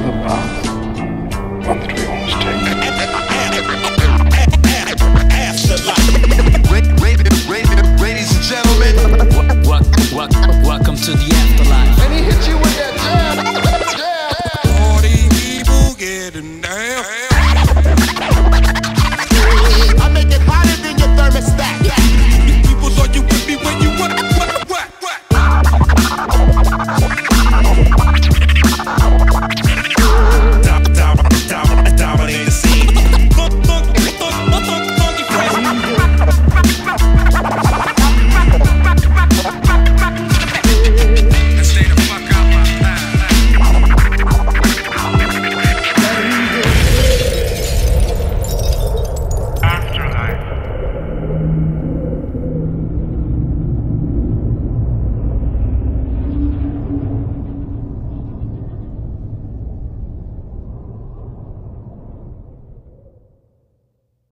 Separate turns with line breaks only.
path, one that we always take.
Ladies and gentlemen,
welcome to the afterlife.
And he you with that.
Party people getting down.